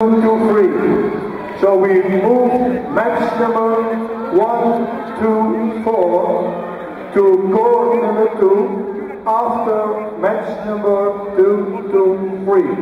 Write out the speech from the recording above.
two, two, three. So we move maximum one, two, four to court number two after match number two, two, three.